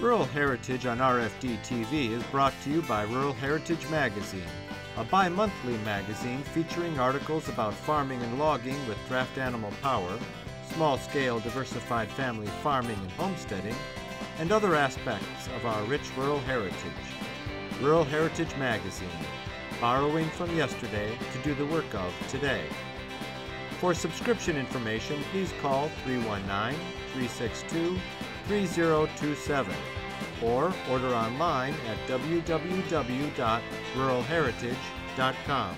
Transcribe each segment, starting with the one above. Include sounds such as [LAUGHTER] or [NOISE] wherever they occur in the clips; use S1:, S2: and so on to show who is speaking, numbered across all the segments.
S1: Rural Heritage on RFD TV is brought to you by Rural Heritage Magazine, a bi monthly magazine featuring articles about farming and logging with draft animal power, small scale diversified family farming and homesteading, and other aspects of our rich rural heritage. Rural Heritage Magazine, borrowing from yesterday to do the work of today. For subscription information, please call 319 362 3027 or order online at www.ruralheritage.com.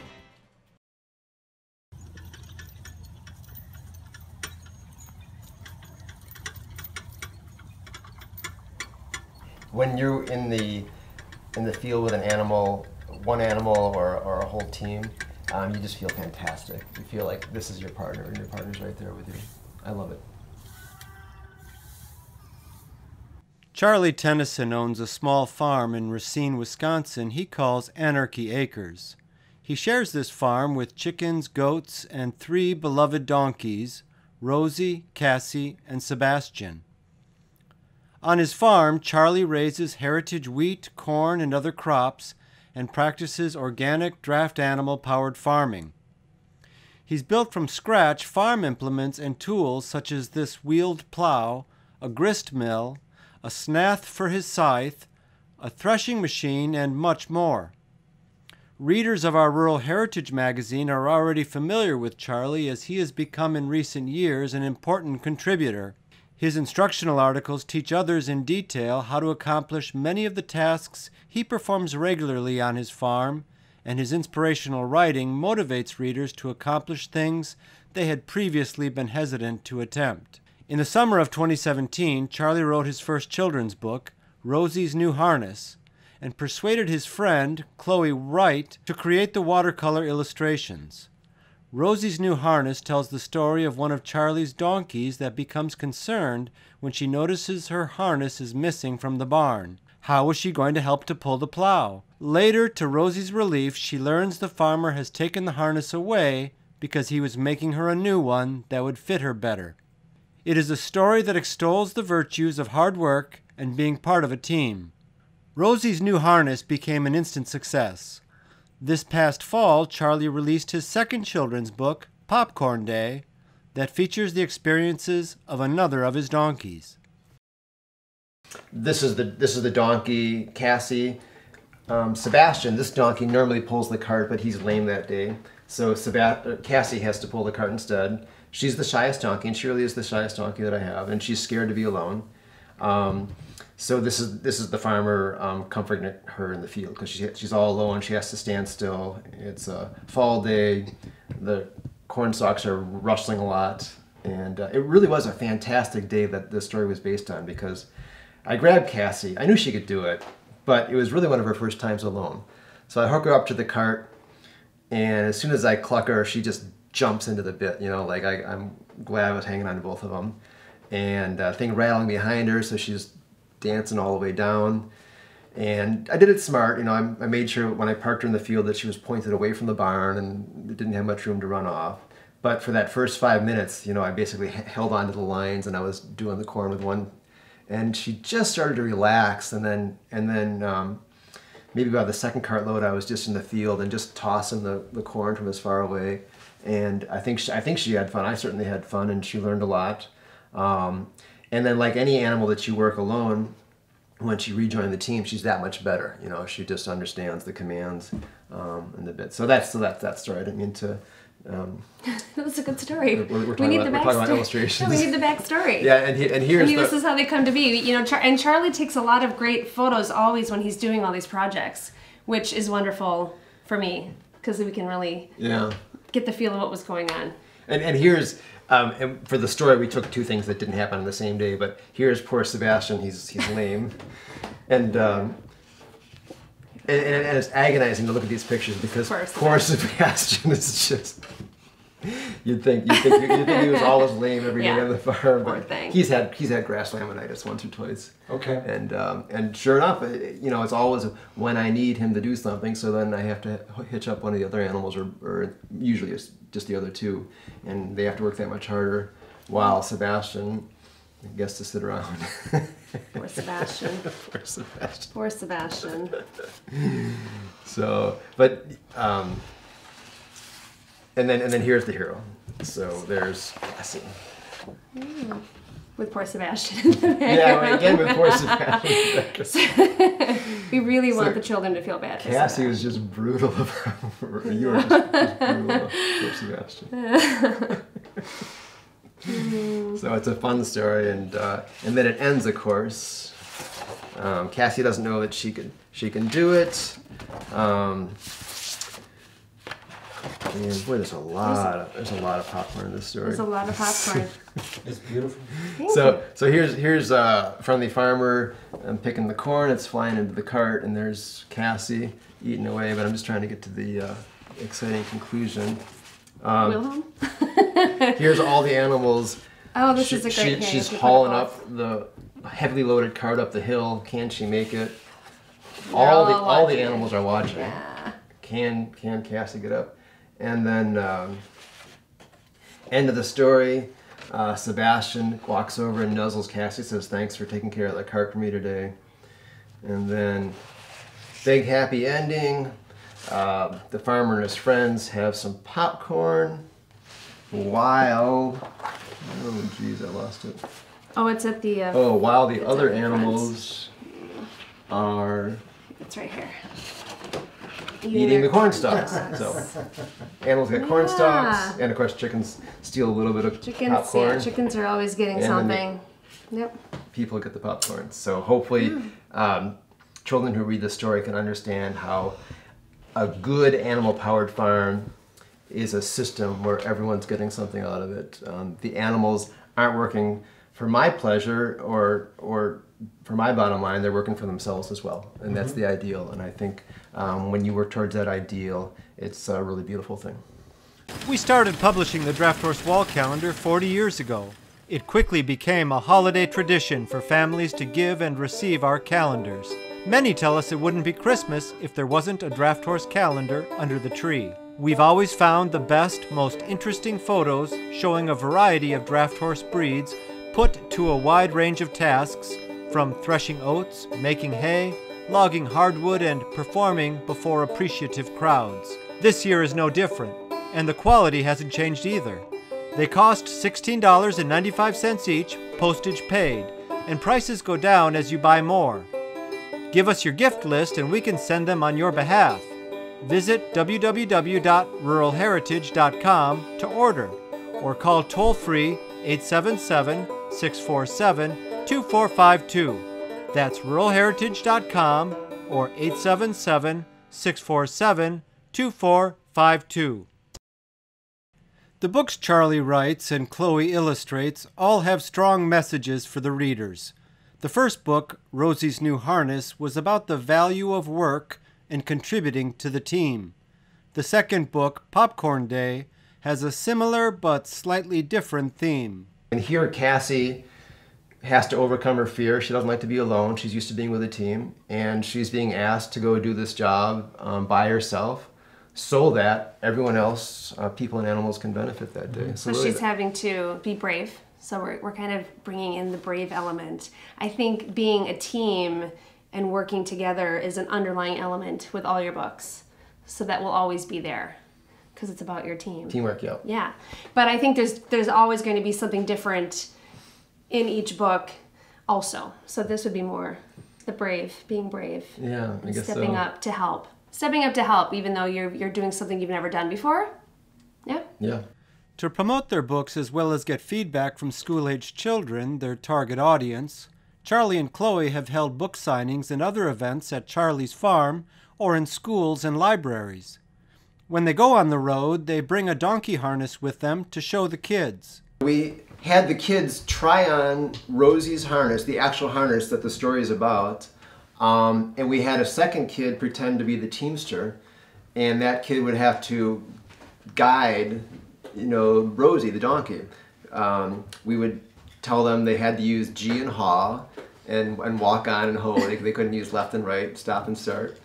S2: when you're in the in the field with an animal, one animal or, or a whole team, um, you just feel fantastic. You feel like this is your partner and your partner's right there with you. I love it.
S1: Charlie Tennessen owns a small farm in Racine, Wisconsin he calls Anarchy Acres. He shares this farm with chickens, goats, and three beloved donkeys, Rosie, Cassie, and Sebastian. On his farm, Charlie raises heritage wheat, corn, and other crops and practices organic draft animal powered farming. He's built from scratch farm implements and tools such as this wheeled plow, a grist mill, a snath for his scythe, a threshing machine, and much more. Readers of our Rural Heritage magazine are already familiar with Charlie as he has become in recent years an important contributor. His instructional articles teach others in detail how to accomplish many of the tasks he performs regularly on his farm, and his inspirational writing motivates readers to accomplish things they had previously been hesitant to attempt. In the summer of 2017, Charlie wrote his first children's book, Rosie's New Harness, and persuaded his friend, Chloe Wright, to create the watercolor illustrations. Rosie's new harness tells the story of one of Charlie's donkeys that becomes concerned when she notices her harness is missing from the barn. How is she going to help to pull the plow? Later, to Rosie's relief, she learns the farmer has taken the harness away because he was making her a new one that would fit her better. It is a story that extols the virtues of hard work and being part of a team. Rosie's new harness became an instant success. This past fall, Charlie released his second children's book, Popcorn Day, that features the experiences of another of his donkeys.
S2: This is the this is the donkey Cassie. Um, Sebastian, this donkey normally pulls the cart, but he's lame that day. So Sebast- uh, Cassie has to pull the cart instead. She's the shyest donkey, and she really is the shyest donkey that I have, and she's scared to be alone. Um, so this is this is the farmer um, comforting her in the field because she, she's all alone. She has to stand still. It's a fall day. The corn stalks are rustling a lot, and uh, it really was a fantastic day that this story was based on because I grabbed Cassie. I knew she could do it, but it was really one of her first times alone. So I hook her up to the cart, and as soon as I cluck her, she just jumps into the bit. You know, like I, am glad I was hanging on to both of them, and uh, thing rattling behind her, so she's dancing all the way down. And I did it smart, you know. I, I made sure when I parked her in the field that she was pointed away from the barn and didn't have much room to run off. But for that first five minutes, you know, I basically held onto the lines and I was doing the corn with one, and she just started to relax. And then, and then um, maybe by the second cartload, I was just in the field and just tossing the, the corn from as far away. And I think she, I think she had fun. I certainly had fun, and she learned a lot. Um, and then, like any animal that you work alone, when she rejoined the team, she's that much better. You know, she just understands the commands um, and the bits. So that's so that's that story. I didn't mean to. Um, [LAUGHS]
S3: was a good story.
S2: We're, we're we need
S3: about,
S2: the backstory. illustrations.
S3: we need the backstory. [LAUGHS]
S2: Yeah, and, he, and here's
S3: I mean,
S2: the,
S3: this is how they come to be. You know, Char- and Charlie takes a lot of great photos always when he's doing all these projects, which is wonderful for me because we can really
S2: yeah
S3: get the feel of what was going on.
S2: And and here's um, and for the story, we took two things that didn't happen on the same day. But here's poor Sebastian. He's he's lame, and, um, and, and it's agonizing to look at these pictures because poor, poor Sebastian is just. [LAUGHS] You'd think you'd think, you'd think he was always lame every
S3: yeah.
S2: day on the farm,
S3: but thing.
S2: he's had he's had grass laminitis once or twice.
S4: Okay.
S2: And um, and sure enough, it, you know, it's always when I need him to do something. So then I have to hitch up one of the other animals, or, or usually it's just the other two, and they have to work that much harder. While Sebastian gets to sit around. [LAUGHS] [LAUGHS]
S3: Poor Sebastian.
S2: Poor Sebastian.
S3: Poor Sebastian.
S2: So, but um, and then and then here's the hero. So there's Cassie.
S3: With poor Sebastian.
S2: Yeah, again with poor Sebastian. [LAUGHS]
S3: we really want the children to feel bad. for
S2: Cassie was just brutal about you were just, just brutal about poor Sebastian. so it's a fun story, and uh, and then it ends, of course. Um, Cassie doesn't know that she can she can do it. Um, and boy, there's a lot of there's a lot of popcorn in this story.
S3: There's a lot of popcorn. [LAUGHS]
S1: It's beautiful.
S2: So so here's here's uh, friendly farmer um, picking the corn. It's flying into the cart, and there's Cassie eating away. But I'm just trying to get to the uh, exciting conclusion. Um,
S3: Wilhelm? [LAUGHS]
S2: here's all the animals.
S3: Oh, this
S2: She-
S3: is a
S2: she-
S3: great yeah,
S2: she's
S3: you can put it
S2: hauling up the heavily loaded cart up the hill. Can she make it?
S3: They're
S2: all the
S3: all
S2: all the animals are watching.
S3: Yeah.
S2: Can can Cassie get up? And then um, end of the story. Uh, Sebastian walks over and nuzzles Cassie. Says, "Thanks for taking care of the cart for me today." And then big happy ending. Uh, the farmer and his friends have some popcorn. While oh geez, I lost it.
S3: Oh, it's at the. Uh,
S2: Oh, while the other
S3: the
S2: animals are
S3: It's right here.
S2: Eating the corn stalks. [LAUGHS] So animals get corn stalks, and of course chickens steal a little bit of
S3: Chickens,
S2: popcorn.
S3: yeah, chickens are always getting
S2: And
S3: something. Yep.
S2: People get the popcorn. So hopefully,
S3: Hmm.
S2: um, children who read this story can understand how a good animal-powered farm is a system where everyone's getting something out of it. Um, the animals aren't working for my pleasure or or for my bottom line. They're working for themselves as well, and that's the ideal. And I think um, when you work towards that ideal, it's a really beautiful thing.
S1: We started publishing the Draft Horse Wall Calendar 40 years ago. It quickly became a holiday tradition for families to give and receive our calendars. Many tell us it wouldn't be Christmas if there wasn't a Draft Horse calendar under the tree. We've always found the best, most interesting photos showing a variety of draft horse breeds put to a wide range of tasks from threshing oats, making hay, logging hardwood, and performing before appreciative crowds. This year is no different, and the quality hasn't changed either. They cost $16.95 each, postage paid, and prices go down as you buy more. Give us your gift list and we can send them on your behalf. Visit www.ruralheritage.com to order or call toll free 877 647 2452. That's ruralheritage.com or 877 647 2452. The books Charlie writes and Chloe illustrates all have strong messages for the readers. The first book, Rosie's New Harness, was about the value of work and contributing to the team. The second book, Popcorn Day, has a similar but slightly different theme.
S2: And here, Cassie has to overcome her fear. She doesn't like to be alone. She's used to being with a team, and she's being asked to go do this job um, by herself, so that everyone else, uh, people and animals, can benefit that day.
S3: So
S2: really
S3: she's having to be brave. So we're, we're kind of bringing in the brave element. I think being a team and working together is an underlying element with all your books. So that will always be there because it's about your team.
S2: teamwork. Yeah.
S3: Yeah. But I think there's there's always going to be something different in each book also. So this would be more the brave, being brave.
S2: Yeah, I guess
S3: stepping
S2: so.
S3: up to help. Stepping up to help even though you're you're doing something you've never done before. Yeah.
S2: Yeah.
S1: To promote their books as well as get feedback from school aged children, their target audience, Charlie and Chloe have held book signings and other events at Charlie's farm or in schools and libraries. When they go on the road, they bring a donkey harness with them to show the kids.
S2: We had the kids try on Rosie's harness, the actual harness that the story is about, um, and we had a second kid pretend to be the teamster, and that kid would have to guide, you know, Rosie the donkey. Um, we would tell them they had to use gee and haw, and, and walk on and hoe. They, they couldn't use left and right, stop and start,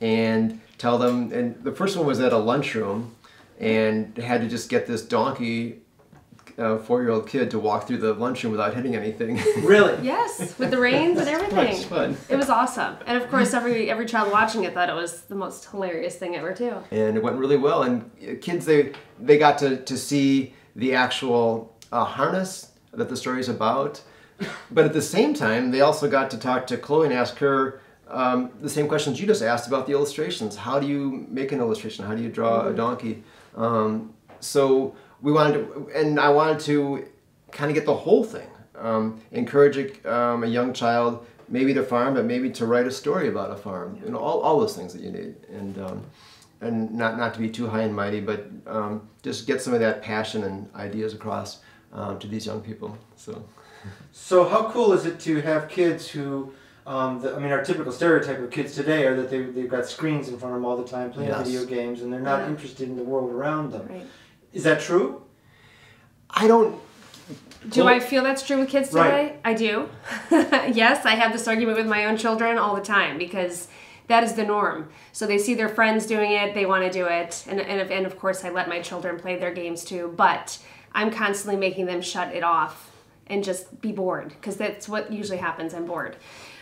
S2: and tell them. And the first one was at a lunchroom, and had to just get this donkey uh, four-year-old kid to walk through the lunchroom without hitting anything. [LAUGHS]
S1: Really?
S3: Yes, with the reins and [LAUGHS]
S2: Much
S3: everything.
S2: fun.
S3: It was awesome, and of course, [LAUGHS] every every child watching it thought it was the most hilarious thing ever too.
S2: and it went really well. And uh, kids, they they got to, to see the actual uh, harness that the story is about, but at the same time, they also got to talk to Chloe and ask her um, the same questions you just asked about the illustrations. How do you make an illustration? How do you draw a donkey? Um, so we wanted to, and I wanted to kind of get the whole thing. Um, encourage a, um, a young child maybe to farm, but maybe to write a story about a farm. You know, all, all those things that you need, and um, and not not to be too high and mighty, but um, just get some of that passion and ideas across um, to these young people. So
S1: So how cool is it to have kids who, um, the, I mean, our typical stereotype of kids today are that they, they've got screens in front of them all the time playing
S2: Yes.
S1: video games and they're not
S3: Yeah.
S1: interested in the world around them.
S3: Right.
S1: Is that true?
S2: I don't.
S3: Do
S2: Well-
S3: I feel that's true with kids today?
S1: Right.
S3: I do. [LAUGHS] yes, I have this argument with my own children all the time because that is the norm. So they see their friends doing it, they want to do it, and and of, and of course I let my children play their games too. But I'm constantly making them shut it off and just be bored because that's what usually happens. I'm bored.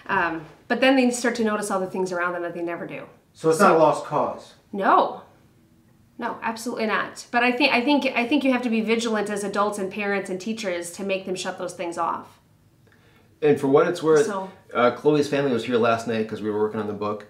S3: Um, but then they start to notice all the things around them that they never do.
S1: So it's not a lost cause.
S3: No. No, absolutely not. But I think I think I think you have to be vigilant as adults and parents and teachers to make them shut those things off.
S2: And for what it's worth,
S3: So-
S2: uh, Chloe's family was here last night because we were working on the book,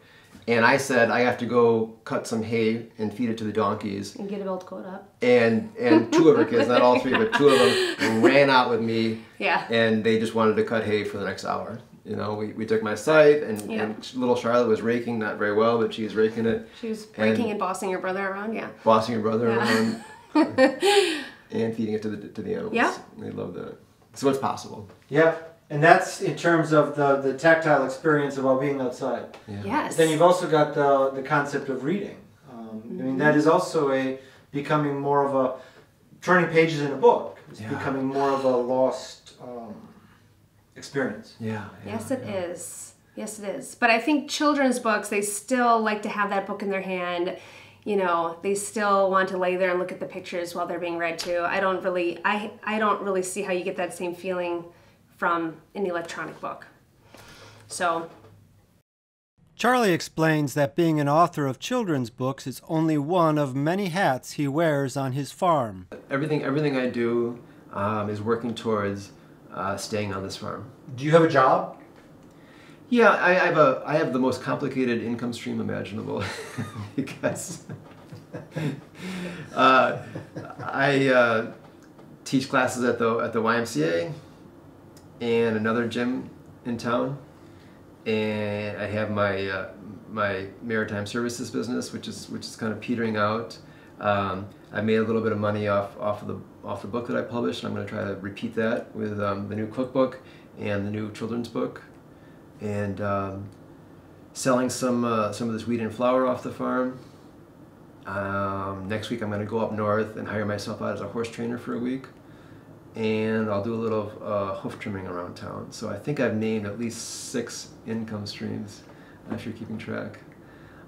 S2: and I said I have to go cut some hay and feed it to the donkeys.
S3: And get a build coat up.
S2: And and [LAUGHS] two of her kids, not all three, but two of them [LAUGHS] ran out with me.
S3: Yeah.
S2: And they just wanted to cut hay for the next hour. You know, we, we took my scythe, and,
S3: Yeah.
S2: and little Charlotte was raking, not very well, but she's raking it,
S3: She was raking
S2: And-
S3: and bossing her brother around, yeah.
S2: bossing your brother
S3: Yeah.
S2: around, [LAUGHS] and feeding it to the to the animals.
S3: Yeah.
S2: They love that. So it's possible.
S1: Yeah. And that's in terms of the, the tactile experience of all being outside.
S2: Yeah.
S3: Yes.
S1: Then you've also got the, the concept of reading. Um, I mean, that is also a becoming more of a turning pages in a book. It's
S2: Yeah.
S1: becoming more of a lost um, experience.
S2: Yeah. yeah,
S3: yes, it
S2: yeah.
S3: is. Yes, it is. But I think children's books, they still like to have that book in their hand. You know, they still want to lay there and look at the pictures while they're being read to. I don't really, I, I don't really see how you get that same feeling from an electronic book. So
S1: Charlie explains that being an author of children's books is only one of many hats he wears on his farm.
S2: Everything everything I do um, is working towards uh, staying on this farm.
S1: Do you have a job?
S2: Yeah, I, I have a I have the most complicated income stream imaginable [LAUGHS] because [LAUGHS] uh, I uh, teach classes at the at the YMCA and another gym in town, and I have my uh, my maritime services business, which is which is kind of petering out. Um, I made a little bit of money off off of the off the book that I published, and I'm going to try to repeat that with um, the new cookbook and the new children's book and um, selling some uh, some of this wheat and flour off the farm. Um, next week, I'm going to go up north and hire myself out as a horse trainer for a week, and I'll do a little uh, hoof trimming around town. So I think I've named at least six income streams. If you're keeping track,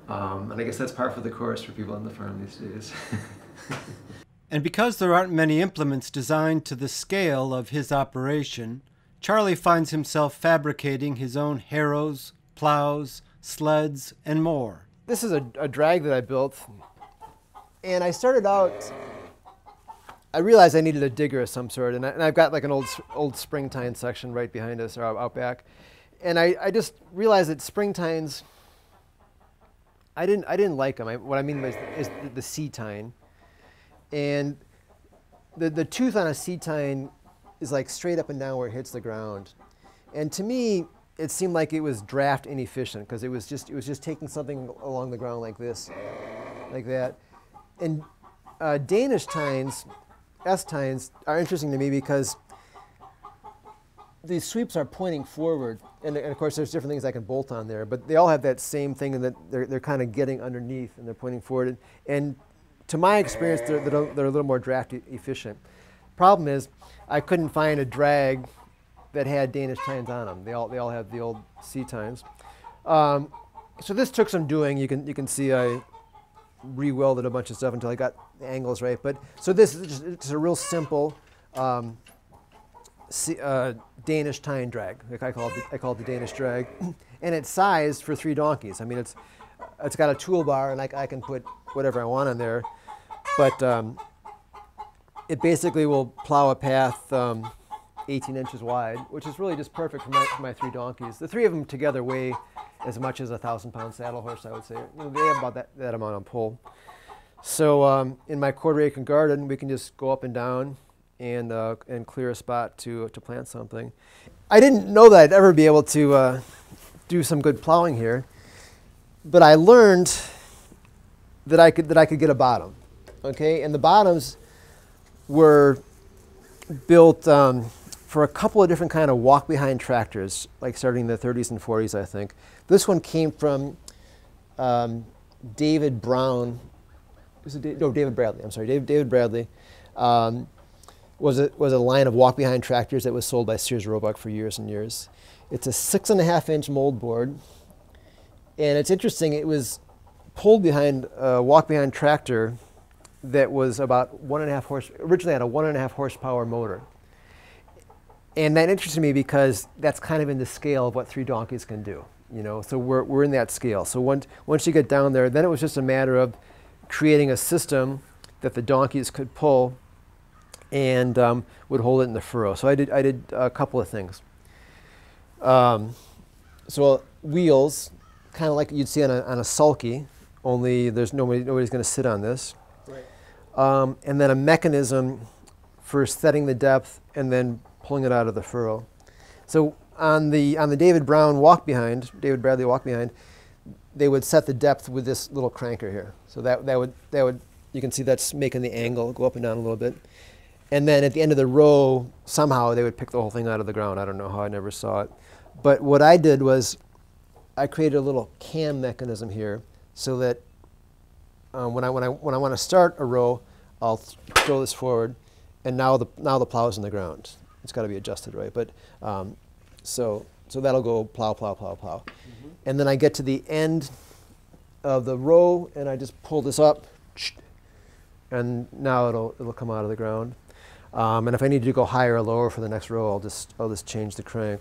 S2: um, and I guess that's par for the course for people on the farm these days. [LAUGHS]
S1: And because there aren't many implements designed to the scale of his operation, Charlie finds himself fabricating his own harrows, plows, sleds, and more.
S2: this is a, a drag that I built, and I started out. I realized I needed a digger of some sort, and, I, and I've got like an old s- old spring tine section right behind us or out, out back, and I, I just realized that spring tines. I didn't I didn't like them. I, what I mean is, is the, the C tine, and the the tooth on a C tine is like straight up and down where it hits the ground, and to me it seemed like it was draft inefficient because it was just it was just taking something along the ground like this, like that, and uh, Danish tines, S tines are interesting to me because these sweeps are pointing forward, and, and of course there's different things I can bolt on there, but they all have that same thing in that they're, they're kind of getting underneath and they're pointing forward. And, and to my experience, they're, they're, a- they're a little more draft e- efficient. Problem is, I couldn't find a drag that had Danish tines on them. They all, they all have the old C tines. Um, so this took some doing. You can, you can see I re-welded a bunch of stuff until I got the angles right. But so this is just, it's a real simple um, uh, Danish tine drag. Like I call it, the, I call it the Danish drag, [CLEARS THROAT] and it's sized for three donkeys. I mean, it's it's got a toolbar, and I, I can put whatever I want on there, but um, it basically will plow a path um, 18 inches wide, which is really just perfect for my, for my three donkeys. The three of them together weigh as much as a thousand pound saddle horse, I would say. You know, they have about that, that amount on pull. So um, in my quarter acre garden, we can just go up and down and, uh, and clear a spot to, to plant something. I didn't know that I'd ever be able to uh, do some good plowing here, but I learned that I could, that I could get a bottom. Okay, and the bottoms were built um, for a couple of different kind of walk behind tractors, like starting in the 30s and 40s, I think. This one came from um, David Brown. Was it no David Bradley? I'm sorry, David, David Bradley. Um, was a, was a line of walk behind tractors that was sold by Sears Roebuck for years and years. It's a six and a half inch mold board, and it's interesting. It was pulled behind a walk behind tractor that was about one and a half horse. Originally had a one and a half horsepower motor, and that interested me because that's kind of in the scale of what three donkeys can do. You know, so we're we're in that scale. So once once you get down there, then it was just a matter of creating a system that the donkeys could pull and um, would hold it in the furrow. So I did, I did a couple of things. Um, so wheels, kind of like you'd see on a, on a sulky, only there's nobody, nobody's going to sit on this.
S5: Right.
S2: Um, and then a mechanism for setting the depth and then pulling it out of the furrow. So on the, on the David Brown walk behind, David Bradley walk behind, they would set the depth with this little cranker here. So that, that, would, that would, you can see that's making the angle go up and down a little bit. And then at the end of the row, somehow they would pick the whole thing out of the ground. I don't know how, I never saw it. But what I did was I created a little cam mechanism here so that um, when, I, when, I, when I want to start a row, I'll throw this forward, and now the, now the plow is in the ground. It's got to be adjusted right. But um, so, so that'll go plow, plow, plow, plow. Mm -hmm. And then I get to the end of the row, and I just pull this up, and now it'll, it'll come out of the ground. Um, and if I need to go higher or lower for the next row, I'll just, I'll just change the crank.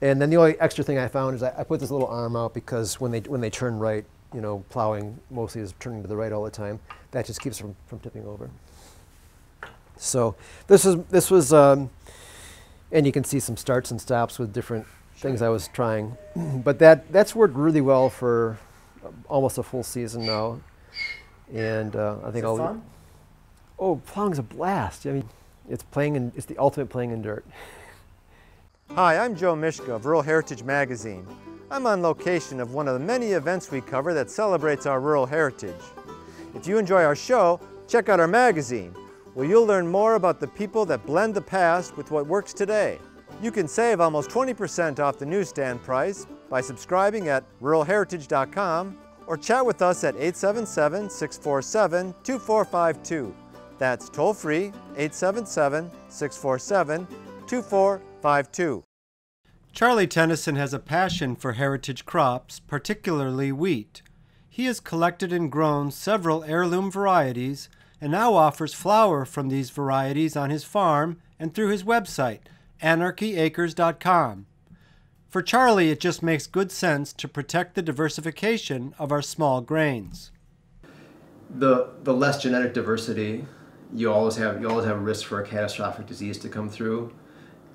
S2: And then the only extra thing I found is I, I, put this little arm out because when they, when they turn right, you know, plowing mostly is turning to the right all the time. That just keeps from, from tipping over. So this is this was, um, and you can see some starts and stops with different sure. things I was trying. [CLEARS THROAT] but that that's worked really well for almost a full season now. And uh, I think I'll. Oh, plowing's a blast. I mean, it's playing in, it's the ultimate playing in dirt. [LAUGHS]
S1: Hi, I'm Joe Mischka of Rural Heritage Magazine. I'm on location of one of the many events we cover that celebrates our rural heritage. If you enjoy our show, check out our magazine, where you'll learn more about the people that blend the past with what works today. You can save almost 20% off the newsstand price by subscribing at ruralheritage.com or chat with us at 877 647 2452. That's toll free 877 647 2452. Charlie Tennessen has a passion for heritage crops, particularly wheat. He has collected and grown several heirloom varieties and now offers flour from these varieties on his farm and through his website, anarchyacres.com. For Charlie, it just makes good sense to protect the diversification of our small grains.
S5: The, the less genetic diversity you always have you always have a risk for a catastrophic disease to come through,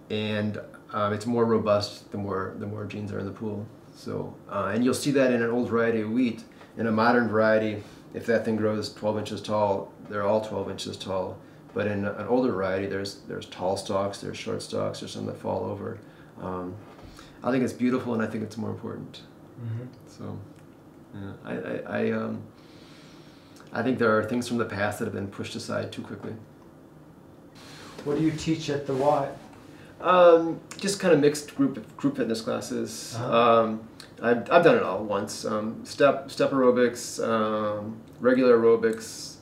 S5: and um, it's more robust the more the more genes are in the pool. So uh, and you'll see that in an old variety of wheat. In a modern variety, if that thing grows 12 inches tall, they're all 12 inches tall. But in an older variety, there's there's tall stalks, there's short stalks, there's some that fall over. Um, I think it's beautiful, and I think it's more important. Mm-hmm. So, yeah, I, I, I um, I think there are things from the past that have been pushed aside too quickly.
S1: What do you teach at the Y?
S5: Um, just kind of mixed group of group fitness classes. Uh-huh. Um, I've, I've done it all once. Um, step step aerobics, um, regular aerobics.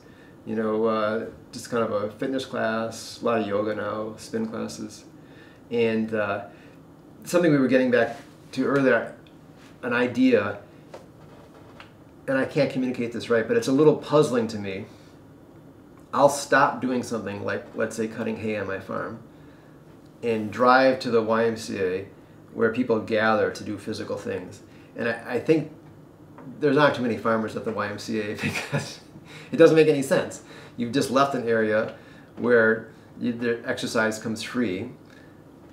S5: You know, uh, just kind of a fitness class. A lot of yoga now, spin classes, and uh, something we were getting back to earlier. An idea and I can't communicate this right, but it's a little puzzling to me.
S2: I'll stop doing something like, let's say, cutting hay on my farm, and drive to the YMCA where people gather to do physical things. And I, I think there's not too many farmers at the YMCA [LAUGHS] because it doesn't make any sense. You've just left an area where the exercise comes free,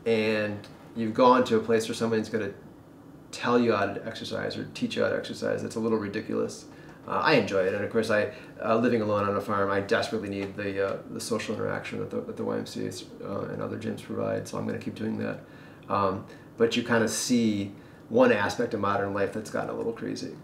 S2: and you've gone to a place where somebody's going to tell you how to exercise or teach you how to exercise. It's a little ridiculous. Uh, I enjoy it, and of course, I uh, living alone on a farm, I desperately need the uh, the social interaction that the, that the YMCA uh, and other gyms provide. So I'm going to keep doing that. Um, but you kind of see one aspect of modern life that's gotten a little crazy.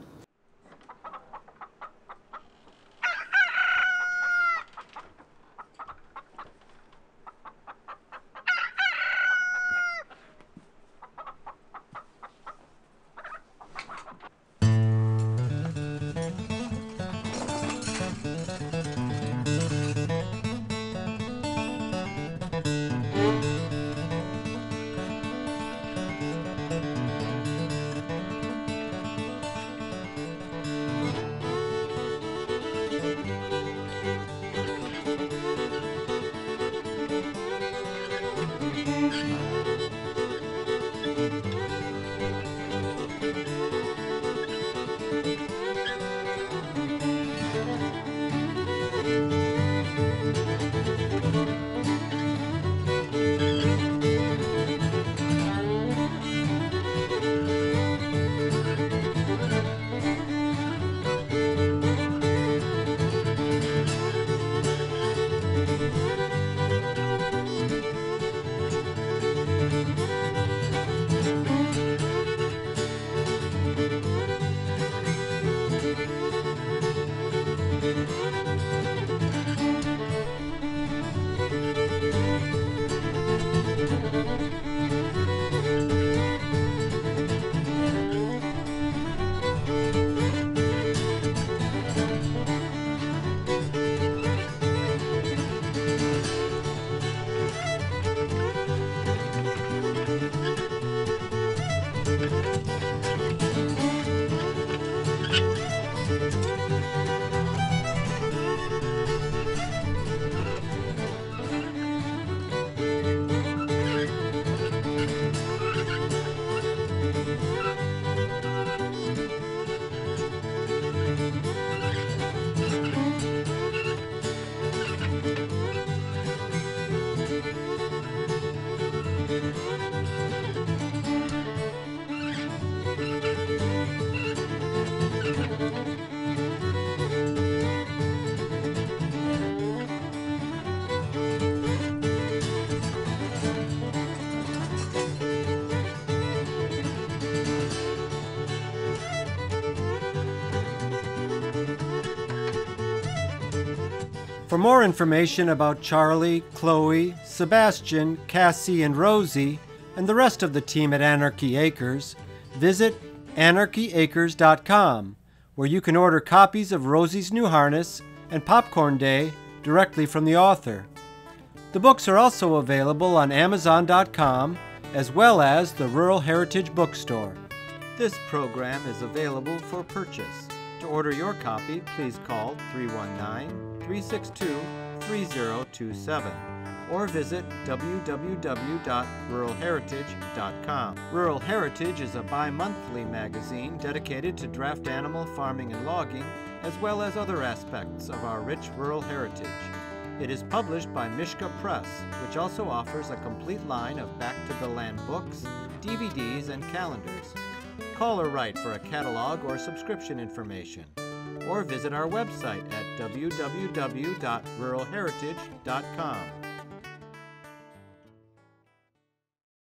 S1: For more information about Charlie, Chloe, Sebastian, Cassie, and Rosie, and the rest of the team at Anarchy Acres, visit anarchyacres.com, where you can order copies of Rosie's New Harness and Popcorn Day directly from the author. The books are also available on Amazon.com as well as the Rural Heritage Bookstore. This program is available for purchase. To order your copy, please call 319 362 3027 or visit www.ruralheritage.com. Rural Heritage is a bi monthly magazine dedicated to draft animal farming and logging, as well as other aspects of our rich rural heritage. It is published by Mischka Press, which also offers a complete line of Back to the Land books, DVDs, and calendars. Call or write for a catalog or subscription information or visit our website at www.ruralheritage.com.